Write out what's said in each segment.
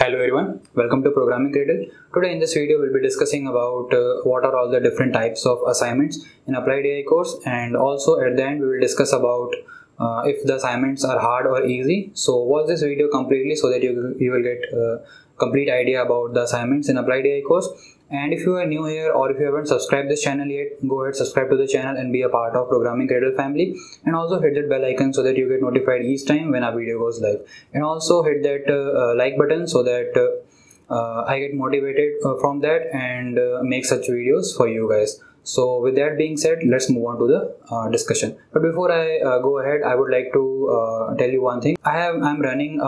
Hello everyone, welcome to Programming Cradle. Today in this video we'll be discussing about uh, what are all the different types of assignments in Applied AI course and also at the end we will discuss about uh, if the assignments are hard or easy. So watch this video completely so that you, you will get a complete idea about the assignments in Applied AI course and if you are new here or if you haven't subscribed this channel yet go ahead subscribe to the channel and be a part of programming cradle family. And also hit that bell icon so that you get notified each time when a video goes live. And also hit that uh, uh, like button so that uh, uh i get motivated uh, from that and uh, make such videos for you guys. So with that being said let's move on to the discussion. But before i go ahead i would like to tell you one thing. I have i'm running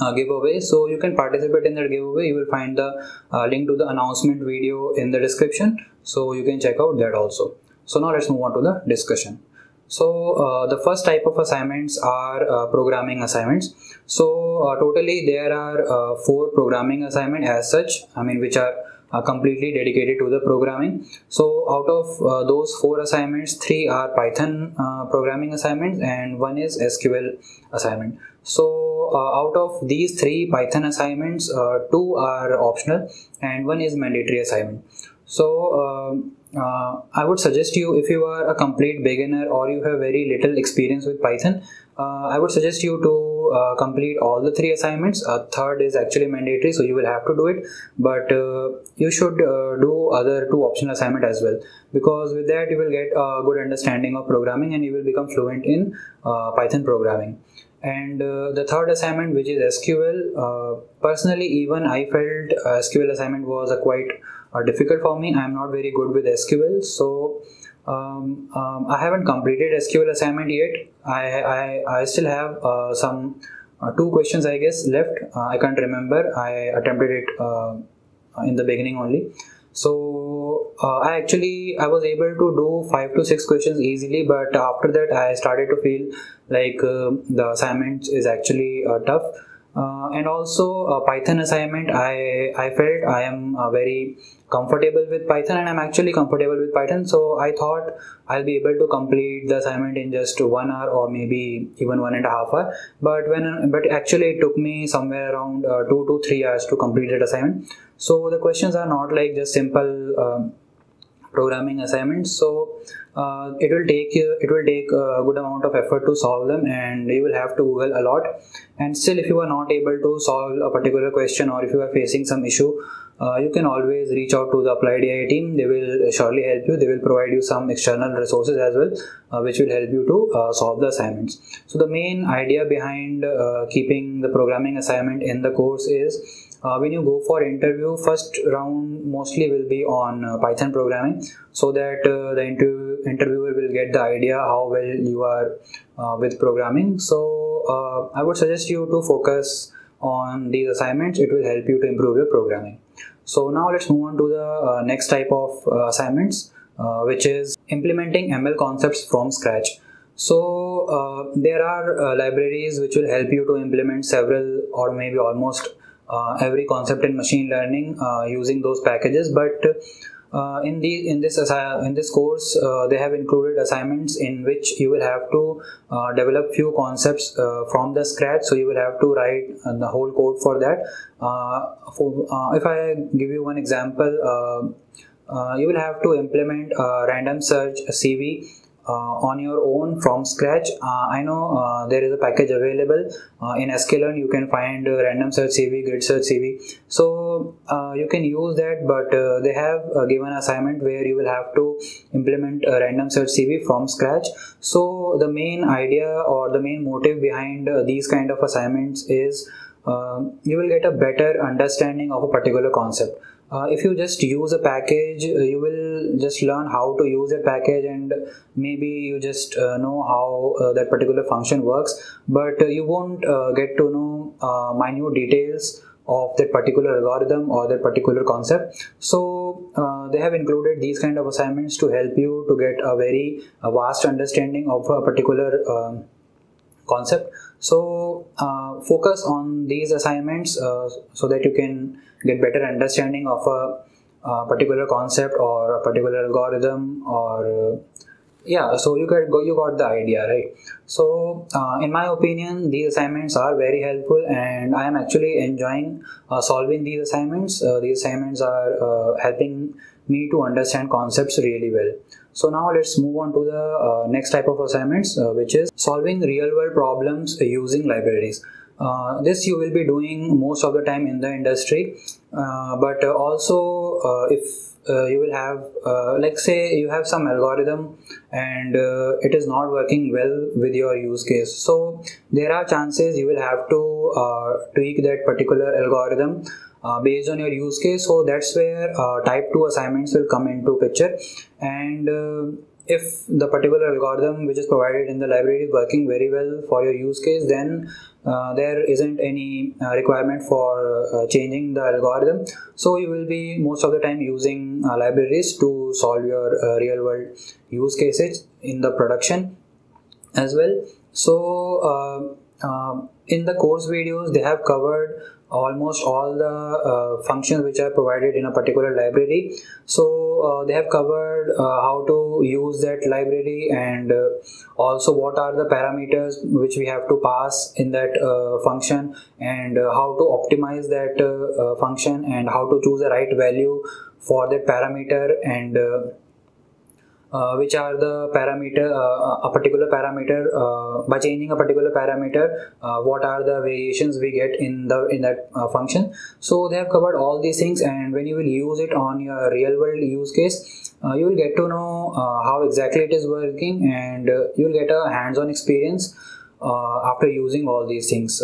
uh, giveaway. So you can participate in that giveaway. You will find the uh, link to the announcement video in the description. So you can check out that also. So now let's move on to the discussion. So uh, the first type of assignments are uh, programming assignments. So uh, totally there are uh, four programming assignment as such i mean which are uh, completely dedicated to the programming. So out of uh, those four assignments, three are Python uh, programming assignments and one is SQL assignment. So uh, out of these three Python assignments, uh, two are optional and one is mandatory assignment. So um, uh, I would suggest you if you are a complete beginner or you have very little experience with Python, I would suggest you to uh, complete all the three assignments. A third is actually mandatory so you will have to do it. But uh, you should uh, do other two optional assignment as well. Because with that you will get a good understanding of programming and you will become fluent in uh, python programming. And uh, the third assignment which is sql personally even i felt sql assignment was a quite difficult for me. I'm not very good with sql so um, um, I haven't completed SQL assignment yet. I, I, I still have uh, some uh, two questions I guess left. Uh, I can't remember. I attempted it uh, in the beginning only. So uh, I actually I was able to do five to six questions easily, but after that I started to feel like uh, the assignment is actually tough uh, and also uh, python assignment i i felt i am uh, very comfortable with python and i'm actually comfortable with python. So i thought i'll be able to complete the assignment in just one hour or maybe even one and a half hour. But when but actually it took me somewhere around uh, two to three hours to complete that assignment. So the questions are not like just simple um, programming assignments. So uh, it will take you it will take a good amount of effort to solve them and you will have to google a lot. And still if you are not able to solve a particular question or if you are facing some issue uh, you can always reach out to the applied ai team. They will surely help you. They will provide you some external resources as well uh, which will help you to uh, solve the assignments. So the main idea behind uh, keeping the programming assignment in the course is uh, when you go for interview first round mostly will be on uh, python programming so that uh, the inter- interviewer will get the idea how well you are uh, with programming. So uh, i would suggest you to focus on these assignments. It will help you to improve your programming. So now let's move on to the uh, next type of assignments which is implementing ml concepts from scratch. So uh, there are uh, libraries which will help you to implement several or maybe almost every concept in machine learning uh, using those packages. But uh, in the in this in this course uh, they have included assignments in which you will have to uh, develop few concepts uh, from the scratch. So you will have to write the whole code for that. For, if i give you one example you will have to implement a random search cv uh, Uh, on your own from scratch. Uh, i know uh, there is a package available uh, in sklearn you can find uh, random search cv grid search cv so you can use that but they have given assignment where you will have to implement a random search cv from scratch. So the main idea or the main motive behind these kind of assignments is uh, you will get a better understanding of a particular concept uh, if you just use a package uh, you will just learn how to use a package and maybe you just uh, know how uh, that particular function works but uh, you won't uh, get to know minute details of that particular algorithm or that particular concept. So they have included these kind of assignments to help you to get a very vast understanding of a particular um, concept. So uh, focus on these assignments uh, so that you can get better understanding of a, a, particular concept or a particular algorithm or yeah so you got you got the idea right? So uh, in my opinion these assignments are very helpful and i am actually enjoying uh, solving these assignments. Uh, these assignments are uh, helping me to understand concepts really well so now let's move on to the uh, next type of assignments uh, which is solving real world problems using libraries. This you will be doing most of the time in the industry but also if uh, you will have uh, like say you have some algorithm and uh, it is not working well with your use case. So there are chances you will have to uh, tweak that particular algorithm uh, based on your use case. So that's where uh, type 2 assignments will come into picture. And if the particular algorithm which is provided in the library is working very well for your use case then uh, there isn't any uh, requirement for uh, changing the algorithm. So you will be most of the time using uh, libraries to solve your uh, real world use cases in the production as well. So uh, in the course videos they have covered almost all the uh, functions which are provided in a particular library. So uh, they have covered uh, how to use that library and uh, also what are the parameters which we have to pass in that uh, function and uh, how to optimize that function and how to choose the right value for that parameter and uh, which are the parameter uh, a particular parameter uh, by changing a particular parameter uh, what are the variations we get in the in that uh, function. So they have covered all these things and when you will use it on your real world use case uh, you will get to know how exactly it is working and you will get a hands-on experience after using all these things.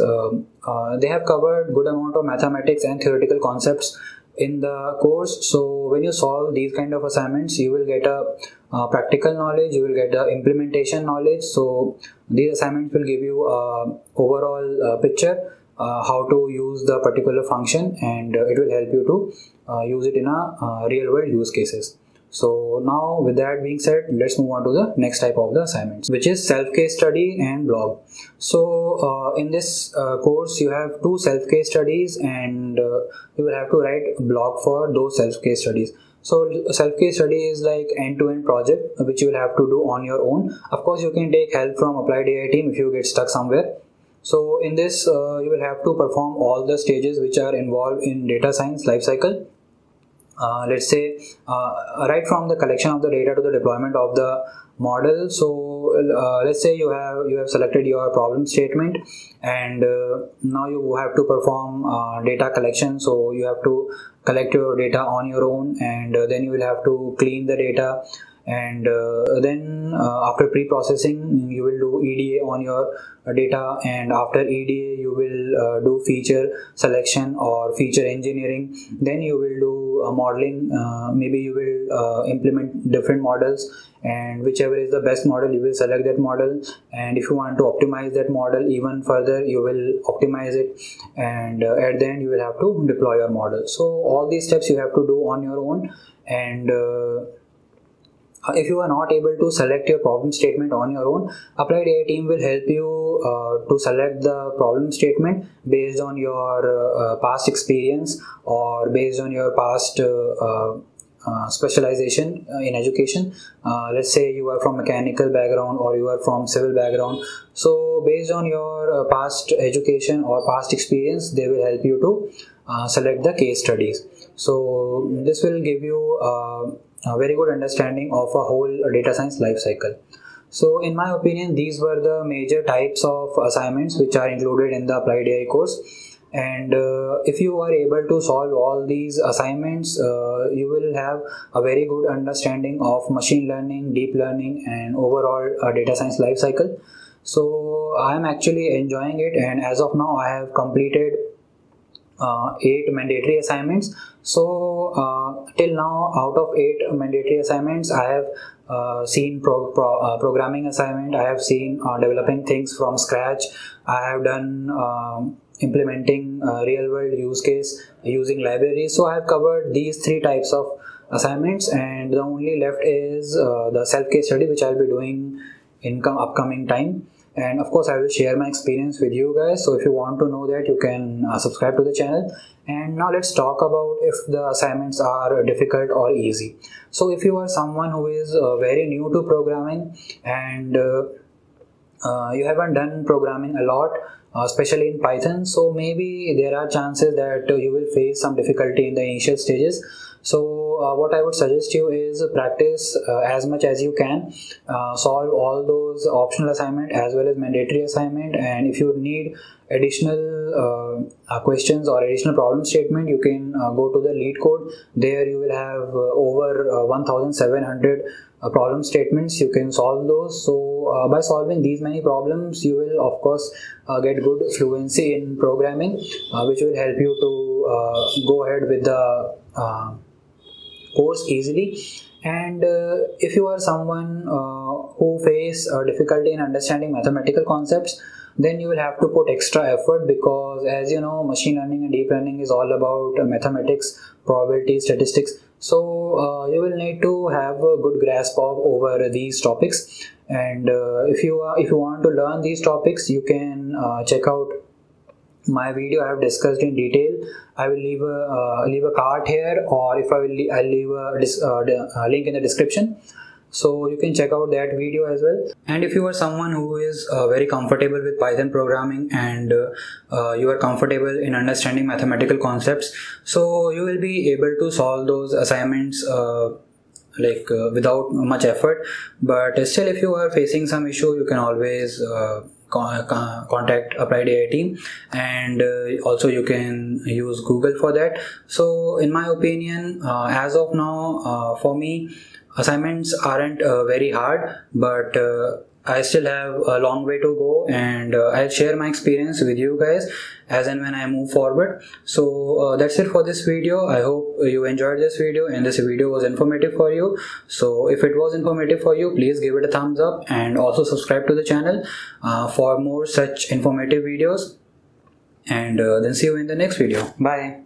They have covered good amount of mathematics and theoretical concepts in the course. So when you solve these kind of assignments you will get a uh, practical knowledge you will get the implementation knowledge. So these assignments will give you a overall uh, picture uh, how to use the particular function and uh, it will help you to uh, use it in a uh, real world use cases so now with that being said let's move on to the next type of the assignments which is self case study and blog so in this course you have two self case studies and you will have to write blog for those self case studies so self case study is like end to end project which you will have to do on your own. Of course, you can take help from applied AI team if you get stuck somewhere. So in this, uh, you will have to perform all the stages which are involved in data science lifecycle. Uh, let's say uh, right from the collection of the data to the deployment of the model so uh, let's say you have you have selected your problem statement and uh, now you have to perform uh, data collection. So you have to collect your data on your own and uh, then you will have to clean the data and uh, then uh, after pre-processing you will do EDA on your data. And after EDA you will uh, do feature selection or feature engineering. Then you will do uh, modeling. Uh, maybe you will uh, implement different models. And whichever is the best model you will select that model. And if you want to optimize that model even further you will optimize it. And at the end you will have to deploy your model. So all these steps you have to do on your own. And if you are not able to select your problem statement on your own applied ai team will help you uh, to select the problem statement based on your uh, past experience or based on your past uh, uh, specialization uh, in education. Let's say you are from mechanical background or you are from civil background. So based on your past education or past experience they will help you to select the case studies. So this will give you a very good understanding of a whole data science life cycle. So in my opinion, these were the major types of assignments which are included in the applied AI course. And uh, if you are able to solve all these assignments, uh, you will have a very good understanding of machine learning, deep learning, and overall uh, data science life cycle. So I am actually enjoying it, and as of now, I have completed uh, eight mandatory assignments. So uh, till now out of eight mandatory assignments i have uh, seen pro, pro, uh, programming assignment. I have seen uh, developing things from scratch. I have done um, implementing uh, real world use case using libraries. So i have covered these three types of assignments and the only left is the self case study which i'll be doing in upcoming time and of course i will share my experience with you guys. So if you want to know that you can uh, subscribe to the channel. And now let's talk about if the assignments are difficult or easy. So if you are someone who is uh, very new to programming and uh, uh you haven't done programming a lot uh, especially in python so maybe there are chances that you will face some difficulty in the initial stages. So uh, what i would suggest you is practice uh, as much as you can uh, solve all those optional assignment as well as mandatory assignment. And if you need additional uh, uh, questions or additional problem statement you can uh, go to the LeetCode there you will have over 1700 problem statements. You can solve those. So by solving these many problems you will of course get good fluency in programming which will help you to go ahead with the course easily. And uh, if you are someone uh, who face uh, difficulty in understanding mathematical concepts then you will have to put extra effort because as you know machine learning and deep learning is all about mathematics probability statistics. So uh, you will need to have a good grasp of over these topics. And uh, if you are if you want to learn these topics you can uh, check out my video I have discussed in detail. I will leave a uh, leave a card here, or if I will, I'll leave a uh, uh, link in the description. So you can check out that video as well. And if you are someone who is uh, very comfortable with Python programming and uh, uh, you are comfortable in understanding mathematical concepts, so you will be able to solve those assignments like without much effort. But still, if you are facing some issue, you can always contact applied ai team and uh, also you can use google for that. So in my opinion uh, as of now uh, for me assignments aren't very hard. But I still have a long way to go and uh, I'll share my experience with you guys as and when I move forward. So uh, that's it for this video. I hope you enjoyed this video and this video was informative for you. So if it was informative for you, please give it a thumbs up and also subscribe to the channel uh, for more such informative videos. And uh, then see you in the next video. Bye.